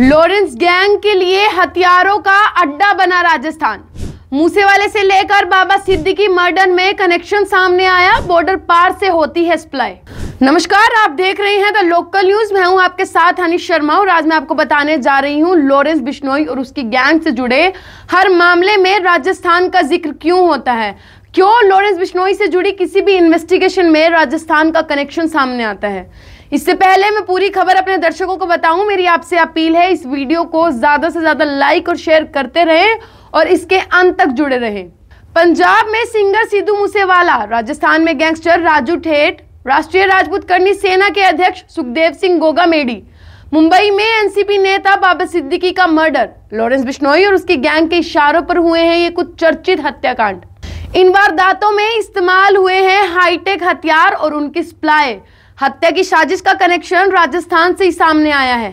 Lawrence gang के लिए हथियारों का अड्डा बना राजस्थान। मूसेवाले से लेकर बाबा सिद्दीकी मर्डर में कनेक्शन सामने आया, बॉर्डर पार से होती है सप्लाई। नमस्कार, आप देख रहे हैं द लोकल न्यूज़। मैं हूँ आपके साथ हनीश शर्मा और आज मैं आपको बताने जा रही हूँ लॉरेंस बिश्नोई और उसकी गैंग से जुड़े हर मामले में राजस्थान का ज़िक्र क्यों होता है? क्यों लॉरेंस बिश्नोई से जुड़ी किसी भी इन्वेस्टिगेशन में राजस्थान का कनेक्शन सामने आता है? इससे पहले मैं पूरी खबर अपने दर्शकों को बताऊँ, मेरी आपसे अपील है इस वीडियो को ज़्यादा से ज़्यादा लाइक और शेयर करते रहें और इसके अंत तक जुड़े रहें। पंजाब में सिंगर सिद्धू मूसेवाला, राजस्थान में गैंगस्टर राजू ठेठ, राष्ट्रीय राजपूत करनी सेना के अध्यक्ष सुखदेव सिंह गोगा मेडी मुंबई में एनसीपी नेता बाबा सिद्दीकी का मर्डर, लॉरेंस बिश्नोई और उसकी गैंग के इशारों पर हुए हैं ये कुछ चर्चित हत्याकांड। इन वारदातों में इस्तेमाल हुए हैं हाईटेक हथियार और उनकी सप्लाई। हत्या की साजिश का कनेक्शन राजस्थान से ही सामने आया है।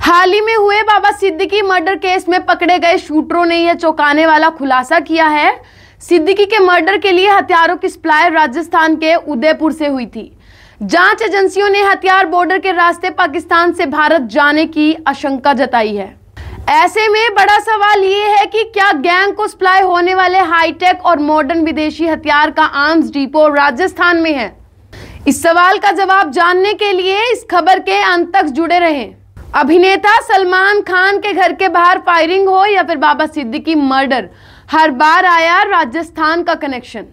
हाल ही में हुए बाबा सिद्दीकी मर्डर केस में पकड़े गए शूटरों ने यह चौंकाने वाला खुलासा किया है। सिद्दीकी के मर्डर के लिए हथियारों की सप्लाई राजस्थान के उदयपुर से हुई थी। जाँच एजेंसियों ने हथियार बॉर्डर के रास्ते पाकिस्तान से भारत जाने की आशंका जताई है। ऐसे में बड़ा सवाल ये है कि क्या गैंग को सप्लाई होने वाले हाईटेक और मॉडर्न विदेशी हथियार का आर्म्स डिपो राजस्थान में है? इस सवाल का जवाब जानने के लिए इस खबर के अंत तक जुड़े रहें। अभिनेता सलमान खान के घर के बाहर फायरिंग हो या फिर बाबा सिद्दीकी मर्डर, हर बार आया राजस्थान का कनेक्शन।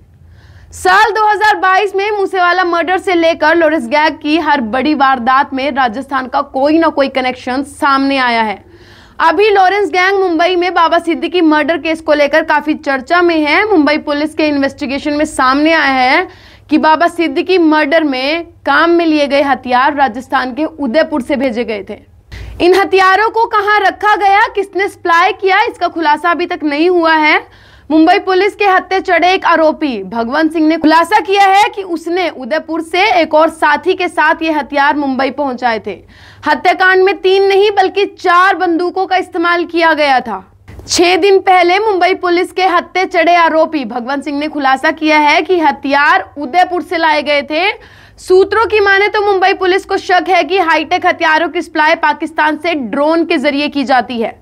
साल 2022 में मूसेवाला मर्डर से लेकर लोरेंस गैग की हर बड़ी वारदात में राजस्थान का कोई ना कोई कनेक्शन सामने आया है। अभी लॉरेंस गैंग मुंबई में बाबा सिद्दीकी मर्डर केस को लेकर काफ़ी चर्चा में है। मुंबई पुलिस के इन्वेस्टिगेशन में सामने आया है। कि बाबा सिद्दीकी मर्डर में काम में लिए गए हथियार राजस्थान के उदयपुर से भेजे गए थे। इन हथियारों को कहाँ रखा गया? किसने सप्लाई किया? इसका खुलासा अभी तक नहीं हुआ है। मुंबई पुलिस के हत्या चढ़े एक आरोपी। भगवंत सिंह ने खुलासा किया है कि उसने उदयपुर से एक और साथी के साथ ये हथियार मुंबई पहुँचाए थे। हत्याकांड में तीन नहीं, बल्कि चार बंदूकों का इस्तेमाल किया गया था। छह दिन पहले मुंबई पुलिस के हत्या चढ़े आरोपी। भगवंत सिंह ने खुलासा किया है कि हथियार उदयपुर से लाए गए थे। सूत्रों की माने तो मुंबई पुलिस को शक है कि हाईटेक हथियारों की सप्लाई पाकिस्तान से ड्रोन के ज़रिए की जाती है।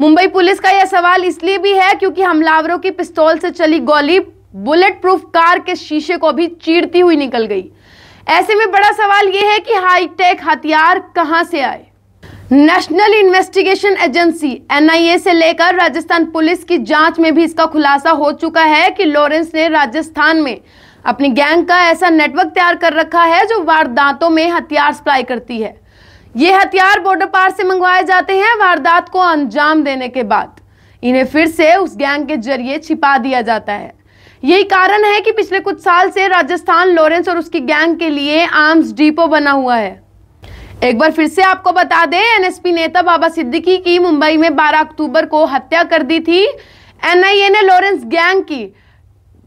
मुंबई पुलिस का यह सवाल इसलिए भी है क्योंकि हमलावरों की पिस्तौल से चली गोली बुलेट प्रूफ कार के शीशे को भी चीरती हुई निकल गई। ऐसे में बड़ा सवाल यह है कि हाईटेक हथियार कहाँ से आए? नेशनल इन्वेस्टिगेशन एजेंसी एनआईए से लेकर राजस्थान पुलिस की जाँच में भी इसका खुलासा हो चुका है कि लॉरेंस ने राजस्थान में अपनी गैंग का ऐसा नेटवर्क तैयार कर रखा है जो वारदातों में हथियार सप्लाई करती है। ये हथियार बॉर्डर पार से मंगवाए जाते हैं वारदात को अंजाम देने के बाद। इन्हें फिर से उस गैंग के ज़रिए छिपा दिया जाता है। यही कारण है कि पिछले कुछ साल से राजस्थान लॉरेंस और उसकी गैंग के लिए आर्म्स डिपो बना हुआ है। एक बार फिर से आपको बता दें, एनएसपी नेता बाबा सिद्दीकी की मुंबई में 12 अक्टूबर को हत्या कर दी थी। एनआईए ने लॉरेंस गैंग की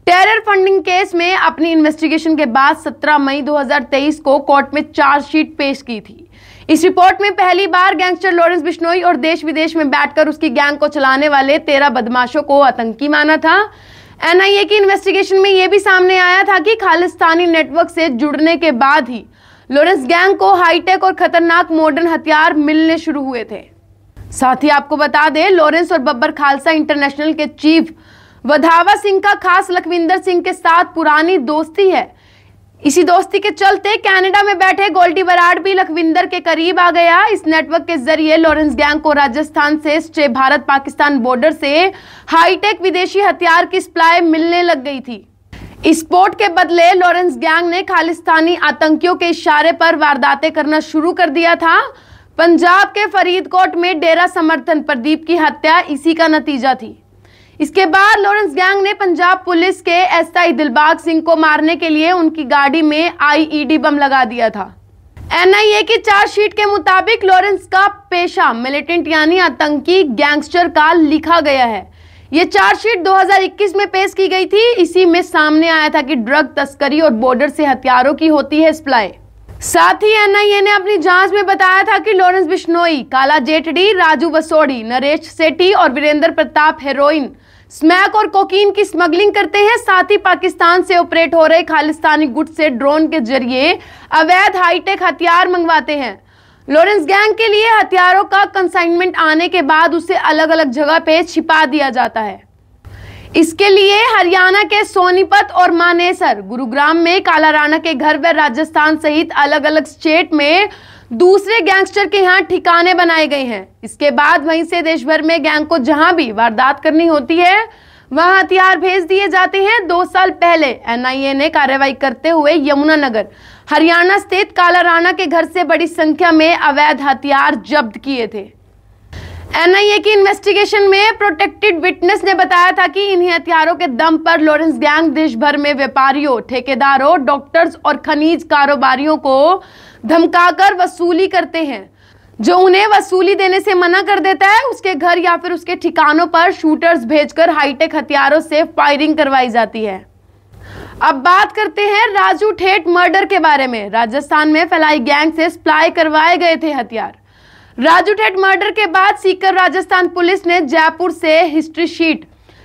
टेरर फंडिंग केस में अपनी इन्वेस्टिगेशन के बाद 17 मई 2023 को कोर्ट में चार्जशीट पेश की थी। इस रिपोर्ट में पहली बार गैंगस्टर लॉरेंस बिश्नोई और देश विदेश में बैठकर उसकी गैंग को चलाने वाले तेरह बदमाशों को आतंकी माना था। एनआईए की इन्वेस्टिगेशन में यह भी सामने आया था कि खालिस्तानी नेटवर्क से जुड़ने के बाद ही लॉरेंस गैंग को हाईटेक और खतरनाक मॉडर्न हथियार मिलने शुरू हुए थे। साथ ही आपको बता दें, लॉरेंस और बब्बर खालसा इंटरनेशनल के चीफ वधावा सिंह का खास लखविंदर सिंह के साथ पुरानी दोस्ती है। इसी दोस्ती के चलते कनाडा में बैठे गोल्डी बराड़ भी लखविंदर के करीब आ गया। इस नेटवर्क के ज़रिए लॉरेंस गैंग को राजस्थान से भारत पाकिस्तान बॉर्डर से हाईटेक विदेशी हथियार की सप्लाई मिलने लग गई थी। स्पोर्ट के बदले लॉरेंस गैंग ने खालिस्तानी आतंकियों के इशारे पर वारदातें करना शुरू कर दिया था। पंजाब के फरीदकोट में डेरा समर्थन प्रदीप की हत्या, इसी का नतीजा थी। इसके बाद लॉरेंस गैंग ने पंजाब पुलिस के एसआई दिलबाग सिंह को मारने के लिए उनकी गाड़ी में आईईडी बम लगा दिया था। एनआईए की चार्जशीट के मुताबिक लॉरेंस का पेशा मिलिटेंट यानी आतंकी गैंगस्टर का लिखा गया है। ये चार्जशीट 2021 में पेश की गई थी। इसी में सामने आया था कि ड्रग तस्करी और बॉर्डर से हथियारों की होती है सप्लाई। साथ ही एनआईए ने अपनी जाँच में बताया था कि लॉरेंस बिश्नोई, काला जेटडी, राजू बसोड़ी नरेश सेठी और वीरेंद्र प्रताप हेरोइन स्मैक और कोकीन की स्मगलिंग करते हैं। साथ ही पाकिस्तान से ऑपरेट हो रहे खालिस्तानी गुट से ड्रोन के ज़रिए अवैध हाईटेक हथियार मंगवाते हैं। लॉरेंस गैंग के लिए हथियारों का कंसाइनमेंट आने के बाद उसे अलग अलग जगह पे छिपा दिया जाता है। इसके लिए हरियाणा के सोनीपत और मानेसर, गुरुग्राम में काला राणा के घर व राजस्थान सहित अलग अलग स्टेट में दूसरे गैंगस्टर के यहाँ ठिकाने बनाए गए हैं। इसके बाद वहीं से देश भर में गैंग को जहाँ भी वारदात करनी होती है वहाँ हथियार भेज दिए जाते हैं दो साल पहले। एनआईए ने कार्रवाई करते हुए यमुनानगर हरियाणा स्थित काला राणा के घर से बड़ी संख्या में अवैध हथियार जब्त किए थे। एनआईए की इन्वेस्टिगेशन में प्रोटेक्टेड विटनेस ने बताया था कि इन्हीं हथियारों के दम पर लॉरेंस गैंग देश भर में व्यापारियों, ठेकेदारों, डॉक्टर्स और खनिज कारोबारियों को धमकाकर वसूली करते हैं। जो उन्हें वसूली देने से मना कर देता है, उसके घर या फिर उसके ठिकानों पर शूटर्स भेजकर हाईटेक हथियारों से फायरिंग करवाई जाती है। अब बात करते हैं राजू ठेठ मर्डर के बारे में। राजस्थान में फैलाई गैंग से सप्लाई करवाए गए थे हथियार। राजू ठेठ मर्डर के बाद सीकर राजस्थान पुलिस ने जयपुर से हिस्ट्री शीट।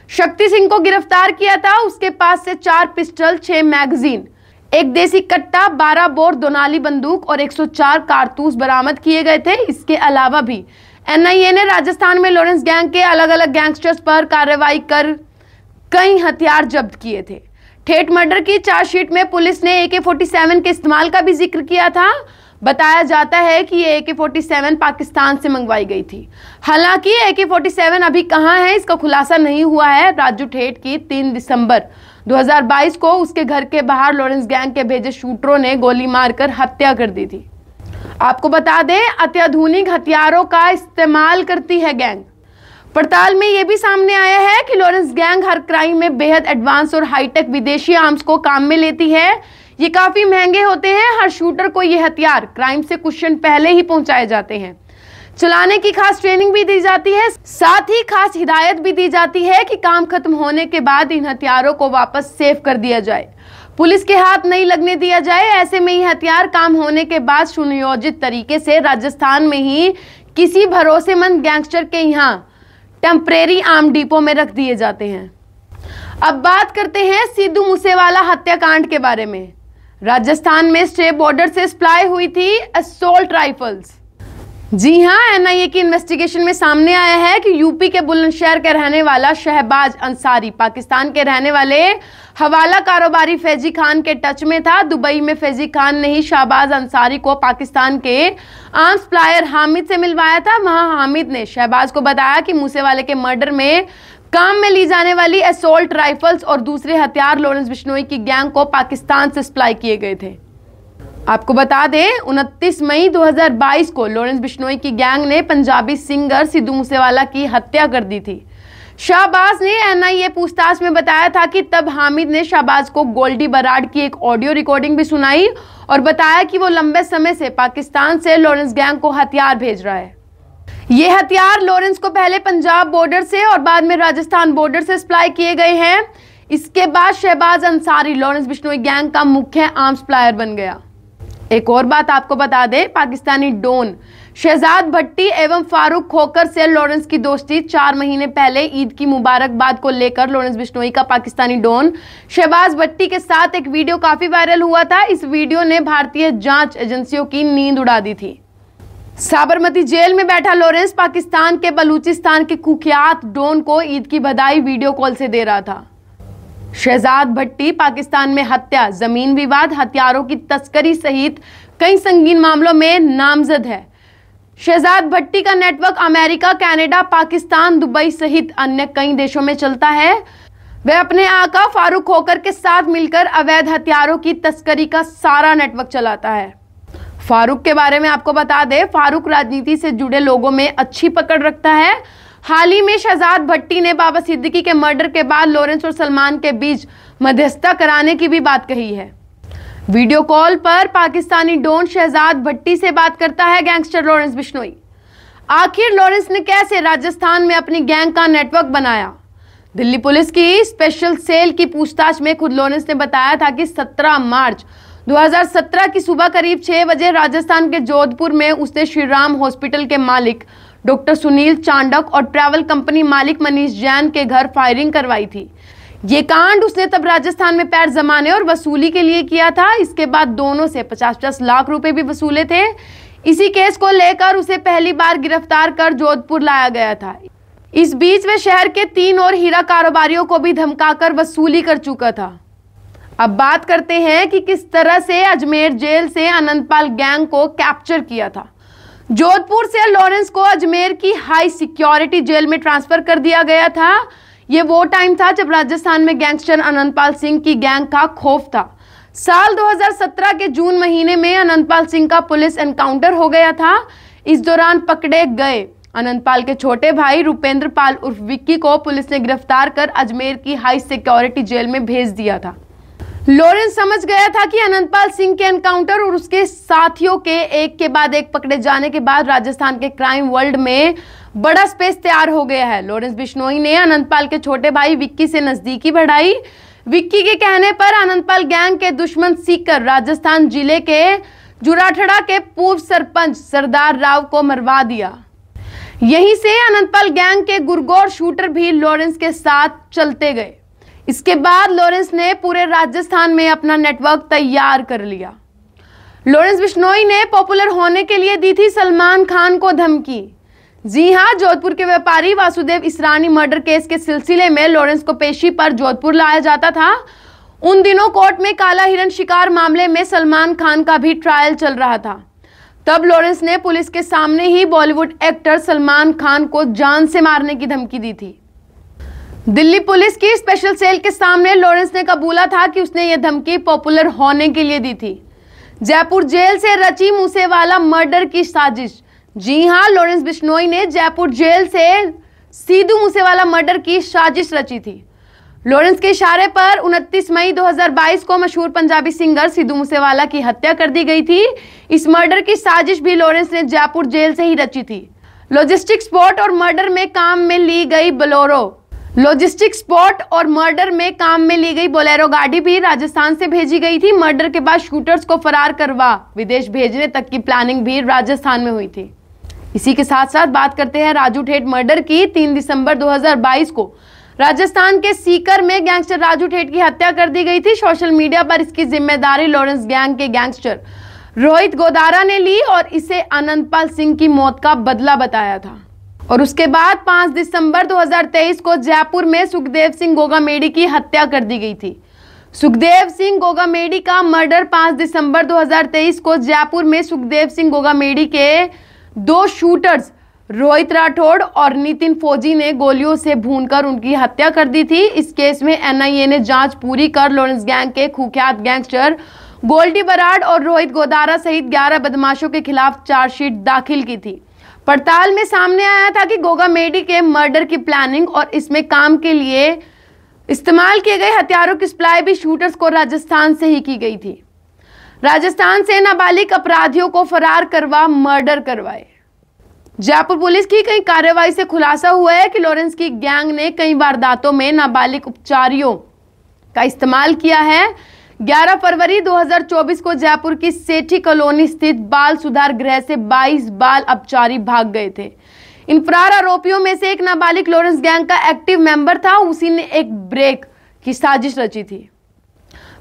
शक्ति सिंह को गिरफ़्तार किया था, उसके पास से चार पिस्टल, छह मैगजीन। एक देसी कट्टा, बारह बोर, दोनाली बंदूक और 104 कारतूस बरामद किए गए थे। इसके अलावा भी एनआईए ने राजस्थान में लॉरेंस गैंग के अलग अलग गैंगस्टर्स पर कार्रवाई कर कई हथियार जब्त किए थे। ठेठ मर्डर की चार्जशीट में पुलिस ने ए के के इस्तेमाल का भी ज़िक्र किया था। बताया जाता है कि ये ए के पाकिस्तान से मंगवाई गई थी। हालाँकि ए के अभी कहाँ है, इसका खुलासा नहीं हुआ है। राजू ठेठ की 3 दिसंबर 2022 को उसके घर के बाहर लॉरेंस गैंग के भेजे शूटरों ने गोली मारकर हत्या कर दी थी। आपको बता दें, अत्याधुनिक हथियारों का इस्तेमाल करती है गैंग। पड़ताल में यह भी सामने आया है कि लॉरेंस गैंग हर क्राइम में बेहद एडवांस और हाईटेक विदेशी आर्म्स को काम में लेती है। ये काफ़ी महँगे होते हैं, हर शूटर को ये हथियार। क्राइम से कुछ पहले ही पहुँचाए जाते हैं। चलाने की खास ट्रेनिंग भी दी जाती है, साथ ही खास हिदायत भी दी जाती है कि काम खत्म होने के बाद इन हथियारों को वापस सेव कर दिया जाए। पुलिस के हाथ नहीं लगने दिया जाए, ऐसे में ये हथियार काम होने के बाद सुनियोजित तरीके से राजस्थान में ही किसी भरोसेमंद गैंगस्टर के यहाँ टेम्परेरी आर्म डिपो में रख दिए जाते हैं। अब बात करते हैं सिद्धू मूसेवाला हत्याकांड के बारे में। राजस्थान में स्टे बॉर्डर से सप्लाई हुई थी असोल्ट राइफल्स जी हाँ एनआईए की इन्वेस्टिगेशन में सामने आया है कि यूपी के बुलंदशहर के रहने वाला शहबाज अंसारी, पाकिस्तान के रहने वाले हवाला कारोबारी फैजी खान के टच में था। दुबई में फैजी खान ने ही शहबाज अंसारी को पाकिस्तान के आर्म सप्लायर हामिद से मिलवाया था। वहाँ हामिद ने शहबाज को बताया कि मूसेवाले के मर्डर में काम में ली जाने वाली असोल्ट राइफल्स और दूसरे हथियार लॉरेंस बिश्नोई की गैंग को पाकिस्तान से सप्लाई किए गए थे। आपको बता दें, उनतीस मई 2022 को लॉरेंस बिश्नोई की गैंग ने पंजाबी सिंगर सिद्धू मूसेवाला की हत्या कर दी थी। शाहबाज ने एनआईए पूछताछ में बताया था कि तब हामिद ने शाहबाज को गोल्डी बराड की एक ऑडियो रिकॉर्डिंग भी सुनाई और बताया कि वो लंबे समय से पाकिस्तान से लॉरेंस गैंग को हथियार भेज रहा है। ये हथियार लॉरेंस को पहले पंजाब बॉर्डर से और बाद में राजस्थान बॉर्डर से सप्लाई किए गए हैं। इसके बाद शहबाज अंसारी, लॉरेंस बिश्नोई गैंग का मुख्य आर्म सप्लायर बन गया। एक और बात आपको बता दें, पाकिस्तानी डोन शहजाद भट्टी एवं फारूक खोकर से लॉरेंस की दोस्ती चार महीने पहले ईद की मुबारकबाद को लेकर लॉरेंस बिश्नोई का पाकिस्तानी डोन शहबाज भट्टी के साथ एक वीडियो काफ़ी वायरल हुआ था। इस वीडियो ने भारतीय जाँच एजेंसियों की नींद उड़ा दी थी। साबरमती जेल में बैठा लॉरेंस पाकिस्तान के बलूचिस्तान के कुख्यात डोन को ईद की बधाई वीडियो कॉल से दे रहा था। शहजाद भट्टी पाकिस्तान में हत्या ज़मीन विवाद हथियारों की तस्करी सहित कई संगीन मामलों में नामजद है। शहजाद भट्टी का network America Canada, Pakistan Dubai सहित अन्य कई देशों में चलता है। वह अपने आका फारूक होकर के साथ मिलकर अवैध हथियारों की तस्करी का सारा नेटवर्क चलाता है। फारूक के बारे में आपको बता दें फारूक राजनीति से जुड़े लोगों में अच्छी पकड़ रखता है। हाल ही में शहजाद भट्टी ने बाबा सिद्दीकी के मर्डर के बाद लॉरेंस और सलमान के बीच मध्यस्थता कराने की भी बात कही है। वीडियो कॉल पर पाकिस्तानी डोन शहजाद भट्टी से बात करता है गैंगस्टर लॉरेंस बिश्नोई। आखिर लॉरेंस ने कैसे राजस्थान में अपनी गैंग का नेटवर्क बनाया? दिल्ली पुलिस की स्पेशल सेल की पूछताछ में खुद लॉरेंस ने बताया था कि 17 मार्च 2017 की सुबह करीब छह बजे राजस्थान के जोधपुर में उसने श्री राम हॉस्पिटल के मालिक डॉक्टर सुनील चांडक और ट्रैवल कंपनी मालिक मनीष जैन के घर फायरिंग करवाई थी। ये कांड उसने तब राजस्थान में पैर जमाने और वसूली के लिए किया था। इसके बाद दोनों से 50-50 लाख रुपए भी वसूले थे। इसी केस को लेकर उसे पहली बार गिरफ़्तार कर जोधपुर लाया गया था। इस बीच वे शहर के तीन और हीरा कारोबारियों को भी धमकाकर वसूली कर चुका था। अब बात करते हैं कि किस तरह से अजमेर जेल से अनंतपाल गैंग को कैप्चर किया था। जोधपुर से लॉरेंस को अजमेर की हाई सिक्योरिटी जेल में ट्रांसफ़र कर दिया गया था। यह वो टाइम था जब राजस्थान में गैंगस्टर अनंतपाल सिंह की गैंग का खौफ था। साल 2017 के जून महीने में अनंतपाल सिंह का पुलिस एनकाउंटर हो गया था। इस दौरान पकड़े गए अनंतपाल के छोटे भाई रुपेंद्र पाल उर्फ़ विक्की को पुलिस ने गिरफ़्तार कर अजमेर की हाई सिक्योरिटी जेल में भेज दिया था। लॉरेंस समझ गया था कि अनंतपाल सिंह के एनकाउंटर और उसके साथियों के एक के बाद एक पकड़े जाने के बाद राजस्थान के क्राइम वर्ल्ड में बड़ा स्पेस तैयार हो गया है। लॉरेंस बिश्नोई ने अनंतपाल के छोटे भाई विक्की से नजदीकी बढ़ाई। विक्की के कहने पर अनंतपाल गैंग के दुश्मन सीकर राजस्थान ज़िले के जुराठड़ा के पूर्व सरपंच सरदार राव को मरवा दिया। यहीं से अनंतपाल गैंग के गुरगौर शूटर भी लॉरेंस के साथ चलते गए। इसके बाद लॉरेंस ने पूरे राजस्थान में अपना नेटवर्क तैयार कर लिया। लॉरेंस बिश्नोई ने पॉपुलर होने के लिए दी थी सलमान खान को धमकी। जी हाँ, जोधपुर के व्यापारी वासुदेव इसरानी मर्डर केस के सिलसिले में लॉरेंस को पेशी पर जोधपुर लाया जाता था। उन दिनों कोर्ट में काला हिरण शिकार मामले में सलमान खान का भी ट्रायल चल रहा था। तब लॉरेंस ने पुलिस के सामने ही बॉलीवुड एक्टर सलमान खान को जान से मारने की धमकी दी थी। दिल्ली पुलिस की स्पेशल सेल के सामने लॉरेंस ने कबूला था कि उसने यह धमकी पॉपुलर होने के लिए दी थी। जयपुर जेल से रची मूसेवाला मर्डर की साजिश। जी हाँ लॉरेंस बिश्नोई ने जयपुर जेल से सीधू मूसेवाला मर्डर की साजिश रची थी। लॉरेंस के इशारे पर 29 मई 2022 को मशहूर पंजाबी सिंगर सिद्धू मूसेवाला की हत्या कर दी गई थी। इस मर्डर की साजिश भी लॉरेंस ने जयपुर जेल से ही रची थी। लॉजिस्टिक स्पॉट और मर्डर में काम में ली गई बोलोरो। लॉजिस्टिक स्पॉट और मर्डर में काम में ली गई बोलेरो गाड़ी भी राजस्थान से भेजी गई थी। मर्डर के बाद शूटर्स को फरार करवा। विदेश भेजने तक की प्लानिंग भी राजस्थान में हुई थी। इसी के साथ साथ बात करते हैं राजू ठेठ मर्डर की। 3 दिसंबर 2022 को राजस्थान के सीकर में गैंगस्टर राजू ठेठ की हत्या कर दी गई थी। सोशल मीडिया पर इसकी ज़िम्मेदारी लॉरेंस गैंग के गैंगस्टर रोहित गोदारा ने ली और इसे अनंतपाल सिंह की मौत का बदला बताया था। और उसके बाद 5 दिसंबर 2023 को जयपुर में सुखदेव सिंह गोगामेडी की हत्या कर दी गई थी। सुखदेव सिंह गोगामेडी का मर्डर 5 दिसंबर 2023 को जयपुर में सुखदेव सिंह गोगामेडी के दो शूटर्स रोहित राठौड़ और नितिन फौजी ने गोलियों से भूनकर उनकी हत्या कर दी थी। इस केस में एनआईए ने जाँच पूरी कर लॉरेंस गैंग के कुख्यात गैंगस्टर गोल्डी बराड और रोहित गोदारा सहित 11 बदमाशों के खिलाफ चार्जशीट दाखिल की थी। पड़ताल में सामने आया था कि गोगा मेडी के मर्डर की प्लानिंग और इसमें काम के लिए इस्तेमाल किए गए हथियारों की सप्लाई भी शूटर्स को राजस्थान से ही की गई थी। राजस्थान से नाबालिग अपराधियों को फरार करवा, मर्डर करवाए। जयपुर पुलिस की कई कार्रवाई से खुलासा हुआ है कि लॉरेंस की गैंग ने कई वारदातों में नाबालिग उपचारियों का इस्तेमाल किया है। 11 फरवरी 2024 को जयपुर की सेठी कॉलोनी स्थित बाल सुधार गृह से 22 बाल अपचारी भाग गए थे। इन फरार आरोपियों में से एक नाबालिग लॉरेंस गैंग का एक्टिव मेंबर था, उसी ने एक ब्रेक की साजिश रची थी।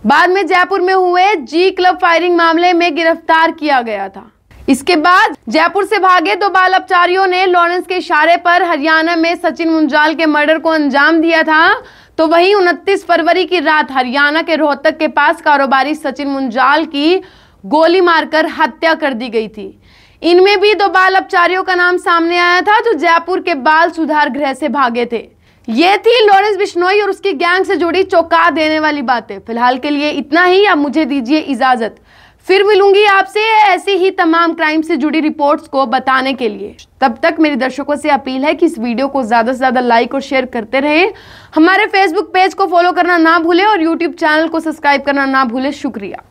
बाद में जयपुर में हुए जी क्लब फायरिंग मामले में गिरफ़्तार किया गया था। इसके बाद जयपुर से भागे दो बाल अपचारियों ने लॉरेंस के इशारे पर हरियाणा में सचिन मुंजाल के मर्डर को अंजाम दिया था। तो वहीं 29 फरवरी की रात हरियाणा के रोहतक के पास कारोबारी सचिन मुंजाल की गोली मारकर हत्या कर दी गई थी। इनमें भी दो बाल अपचारियों का नाम सामने आया था, जो जयपुर के बाल सुधार गृह से भागे थे। ये थी लॉरेंस बिश्नोई और उसकी गैंग से जुड़ी चौंका देने वाली बातें। फ़िलहाल के लिए इतना ही अब मुझे दीजिए इजाज़त। फिर मिलूँगी आपसे ऐसे ही तमाम क्राइम से जुड़ी रिपोर्ट्स को बताने के लिए। तब तक मेरे दर्शकों से अपील है कि इस वीडियो को ज़्यादा से ज़्यादा लाइक और शेयर करते रहें। हमारे फेसबुक पेज को फॉलो करना ना भूलें और यूट्यूब चैनल को सब्सक्राइब करना ना भूलें। शुक्रिया।